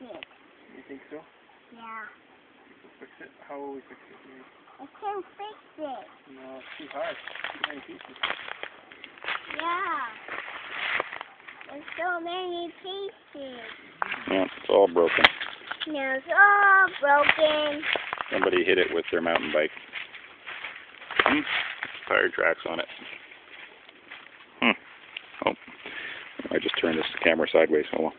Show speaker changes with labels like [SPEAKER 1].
[SPEAKER 1] it.
[SPEAKER 2] You think so?
[SPEAKER 1] Yeah.
[SPEAKER 2] We'll fix it. How will we fix it? Here?
[SPEAKER 1] I can fix it.
[SPEAKER 2] No, it's too hard. Too many pieces.
[SPEAKER 1] Yeah. There's so many pieces.
[SPEAKER 3] Yeah, it's all broken.
[SPEAKER 1] Now it's all broken.
[SPEAKER 3] Somebody hit it with their mountain bike. Hmm. Tire tracks on it. Hmm. Oh. I just turned this camera sideways. Hold on.